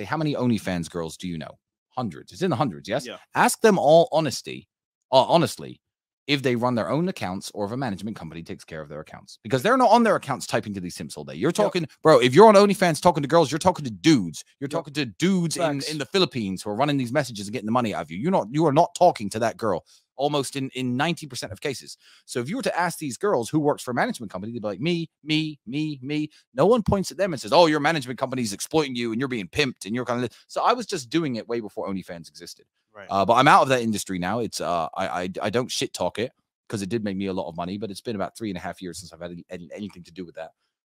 say, how many OnlyFans girls do you know? Hundreds. It's in the hundreds. Yes. Yeah. Ask them all honesty, uh, honestly, if they run their own accounts or if a management company takes care of their accounts because they're not on their accounts typing to these simps all day. You're talking, bro. If you're on OnlyFans talking to girls, you're talking to dudes. You're Yep. talking to dudes in, in the Philippines who are running these messages and getting the money out of you. You're not. You are not talking to that girl almost in in ninety percent of cases. So if you were to ask these girls who works for a management company, they'd be like, me, me, me, me. No one points at them and says, oh, your management company's exploiting you and you're being pimped and you're kind of. So I was just doing it way before OnlyFans existed. Right. Uh, but I'm out of that industry now. It's uh, I I, I don't shit talk it because it did make me a lot of money, but it's been about three and a half years since I've had any- anything to do with that.